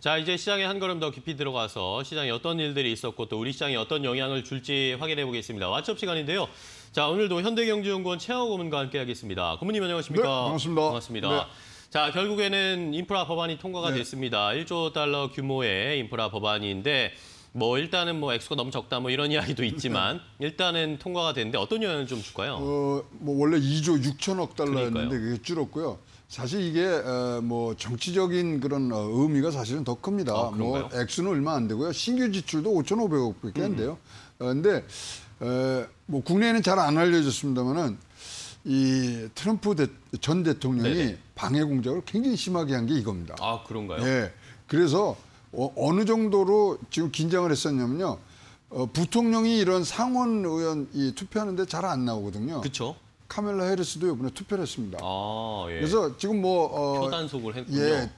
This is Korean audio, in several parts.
자, 이제 시장에 한 걸음 더 깊이 들어가서 시장에 어떤 일들이 있었고 또 우리 시장에 어떤 영향을 줄지 확인해 보겠습니다. 왓츠업 시간인데요. 자, 오늘도 현대경제연구원 최하호 고문과 함께 하겠습니다. 고문님 안녕하십니까? 네, 반갑습니다. 반갑습니다. 네. 자, 결국에는 인프라 법안이 통과가 네. 됐습니다. 1조 달러 규모의 인프라 법안인데 뭐 일단은 뭐 액수가 너무 적다 뭐 이런 이야기도 있지만 일단은 통과가 됐는데 어떤 영향을 좀 줄까요? 어, 뭐 원래 2조 6천억 달러였는데 그러니까요. 그게 줄었고요. 사실 이게 어, 뭐 정치적인 그런 어, 의미가 사실은 더 큽니다. 아, 뭐. 액수는 얼마 안 되고요. 신규 지출도 5,500억밖에 안 돼요. 어, 근데 어, 뭐 국내에는 잘 안 알려졌습니다만은 이 트럼프 대- 전 대통령이 네네. 방해 공작을 굉장히 심하게 한 게 이겁니다. 아, 그런가요? 예. 그래서 어, 느 정도로 지금 긴장을 했었냐면요. 어, 부통령이 이런 상원 의원 이 투표하는데 잘 안 나오거든요. 그렇죠. 카멜라 해리스도 이번에 투표를 했습니다. 아, 예. 그래서 지금 뭐 어, 표단속을 했군요. 예,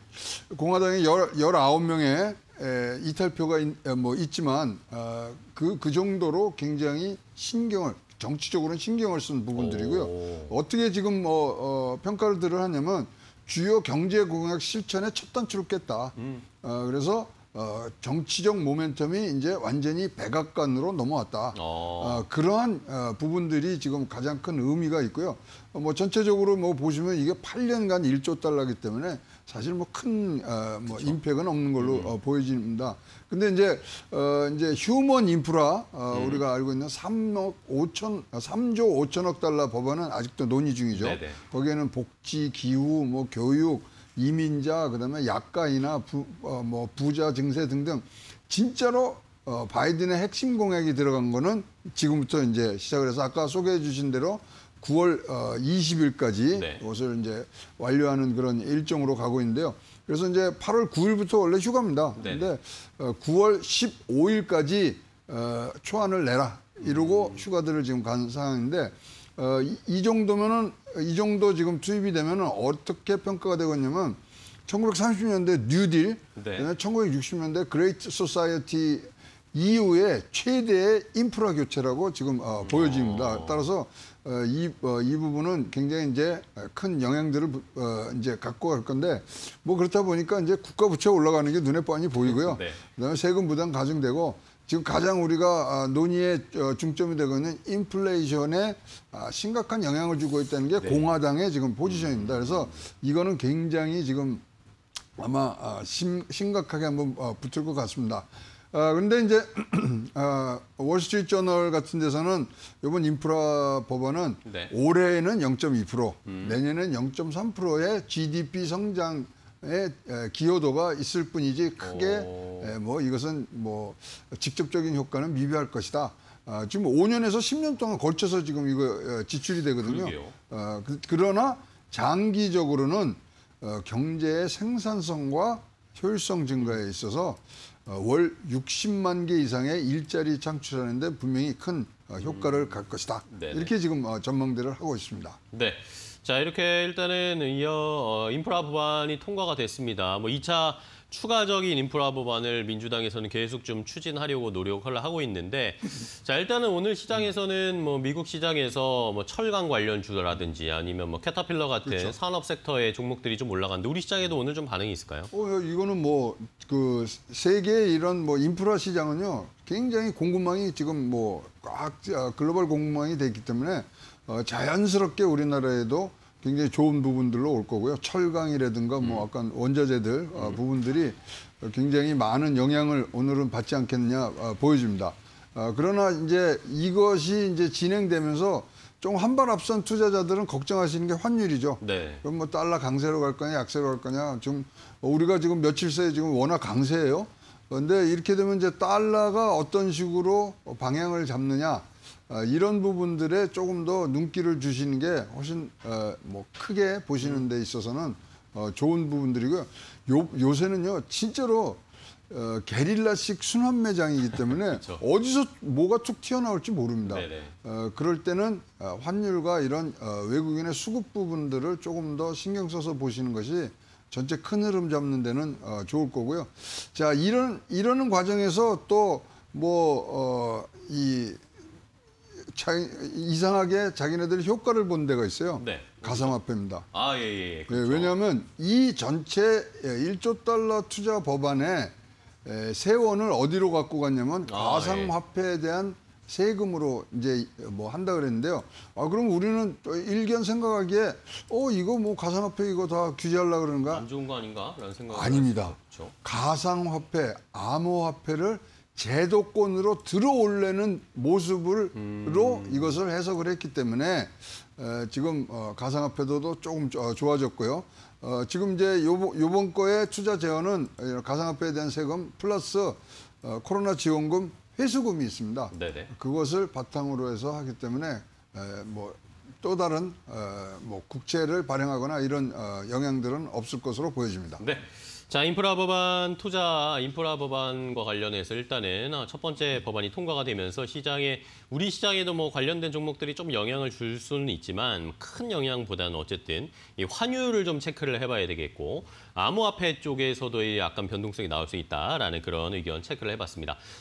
공화당에 열, 19명의 에, 이탈표가 있, 에, 뭐 있지만 어, 그, 그 정도로 굉장히 신경을 정치적으로는 신경을 쓴 부분들이고요. 오. 어떻게 지금 뭐 어, 평가를 하냐면 주요 경제 공약 실천의 첫 단추를 깼다. 음. 어, 그래서 어, 정치적 모멘텀이 이제 완전히 백악관으로 넘어왔다. 어. 어, 그러한 어, 부분들이 지금 가장 큰 의미가 있고요. 어, 뭐 전체적으로 뭐 보시면 이게 8년간 1조 달러기 때문에 사실 뭐큰 어, 뭐 임팩은 없는 걸로 어, 보여집니다. 근데 이제 어, 이제 휴먼 인프라 어, 우리가 알고 있는 3억 5천 어, 3조 5천억 달러 법안은 아직도 논의 중이죠. 네네. 거기에는 복지, 기후, 뭐 교육, 이민자, 그다음에 약가이나 부, 어, 뭐 부자 증세 등등 진짜로 어, 바이든의 핵심 공약이 들어간 거는 지금부터 이제 시작을 해서 아까 소개해 주신 대로 9월 어, 20일까지 네. 이것을 이제 완료하는 그런 일정으로 가고 있는데요. 그래서 이제 8월 9일부터 원래 휴가입니다. 네네. 근데 어, 9월 15일까지 어, 초안을 내라 이러고 휴가들을 지금 간 상황인데 어, 이, 이 정도면은 이 정도 지금 투입이 되면은 어떻게 평가가 되겠냐면 1930년대 뉴딜, 네. 그다음에 1960년대 Great Society 이후에 최대의 인프라 교체라고 지금 어, 보여집니다. 따라서 어, 이, 어, 이 부분은 굉장히 이제 큰 영향들을 부- 어, 이제 갖고 갈 건데 뭐 그렇다 보니까 이제 국가 부채 올라가는 게 눈에 뻔히 보이고요. 네. 그다음에 세금 부담 가중되고 지금 가장 우리가 아, 논의의 어, 중점이 되고 있는 인플레이션에 아, 심각한 영향을 주고 있다는 게 공화당의 지금 포지션입니다. 그래서 이거는 굉장히 지금 아마 아, 심, 심각하게 한번 어, 붙을 것 같습니다. 아, 근데 이제 아, 월스트리트 저널 같은 데서는 이번 인프라 법안은 네. 올해는 0.2%, 내년엔 0.3%의 GDP 성장에 에, 기여도가 있을 뿐이지 크게 오. 뭐 이것은 뭐 직접적인 효과는 미비할 것이다. 아, 지금 5년에서 10년 동안 걸쳐서 지금 이거 어, 지출이 되거든요. 그러게요. 어, 그, 그러나 장기적으로는 어, 경제의 생산성과 효율성 증가에 있어서 어, 월 60만 개 이상의 일자리 창출하는데 분명히 큰 어, 효과를 갈 것이다. 음. 네네. 이렇게 지금 어, 전망들을 하고 있습니다. 네. 자, 이렇게 일단은 이어 어, 인프라 법안이 통과가 됐습니다. 뭐 2차 추가적인 인프라 법안을 민주당에서는 계속 좀 추진하려고 노력을 하고 있는데 자, 일단은 오늘 시장에서는 뭐 미국 시장에서 뭐 철강 관련 주라든지 아니면 뭐 캐터필러 같은 그렇죠. 산업 섹터의 종목들이 좀 올라갔는데 우리 시장에도 오늘 좀 반응이 있을까요? 어, 이거는 뭐 그 세계의 이런 뭐 인프라 시장은요 굉장히 공급망이 지금 뭐 꽉 글로벌 공급망이 돼 있기 때문에 어, 자연스럽게 우리나라에도 굉장히 좋은 부분들로 올 거고요 철강이라든가 뭐 아까 원자재들 어, 부분들이 굉장히 많은 영향을 오늘은 받지 않겠느냐 어, 보여집니다. 어, 그러나 이제 이것이 이제 진행되면서 좀 한 발 앞선 투자자들은 걱정하시는 게 환율이죠. 네. 그럼 뭐 달러 강세로 갈 거냐 약세로 갈 거냐 좀 우리가 지금 며칠 새에 지금 워낙 강세예요. 그런데 이렇게 되면 이제 달러가 어떤 식으로 방향을 잡느냐 어, 이런 부분들에 조금 더 눈길을 주시는 게 훨씬 어, 뭐 크게 보시는 데 있어서는 어, 좋은 부분들이고요. 요, 요새는요 진짜로 어, 게릴라식 순환 매장이기 때문에 그렇죠. 어디서 뭐가 툭 튀어나올지 모릅니다. 네네. 어, 그럴 때는 어, 환율과 이런 어, 외국인의 수급 부분들을 조금 더 신경 써서 보시는 것이 전체 큰 흐름 잡는 데는 어, 좋을 거고요. 자, 이런 이러는 과정에서 또 뭐이 이상하게 자기네들이 효과를 본 데가 있어요. 네. 가상화폐입니다. 아, 예, 예. 예. 예, 그렇죠. 왜냐하면 이 전체 1조 달러 투자 법안에 에, 세원을 어디로 갖고 갔냐면 아, 가상화폐에 대한 세금으로 이제 뭐 한다 그랬는데요. 아 그럼 우리는 또 일견 생각하기에 어 이거 뭐 가상화폐 이거 다 규제하려 그러는가? 안 좋은 거 아닌가 라는 생각을 아닙니다. 그렇죠. 가상화폐, 암호화폐를 제도권으로 들어올리는 모습으로 음. 이것을 해석을 했기 때문에 에, 지금 어, 가상화폐도 조금 어, 좋아졌고요. 어, 지금 이제 요번, 요번 거에 투자 제한은 어, 가상화폐에 대한 세금 플러스 어, 코로나 지원금 회수금이 있습니다. 네네. 그것을 바탕으로 해서 하기 때문에 뭐또 다른 어, 뭐 국채를 발행하거나 이런 어, 영향들은 없을 것으로 보여집니다. 네. 자, 인프라 법안 투자 인프라 법안과 관련해서 일단은 어, 첫 번째 법안이 통과가 되면서 시장에 우리 시장에도 뭐 관련된 종목들이 좀 영향을 줄 수는 있지만 큰 영향보다는 어쨌든 이 환율을 좀 체크를 해봐야 되겠고 암호화폐 쪽에서도 이 약간 변동성이 나올 수 있다라는 그런 의견 체크를 해봤습니다.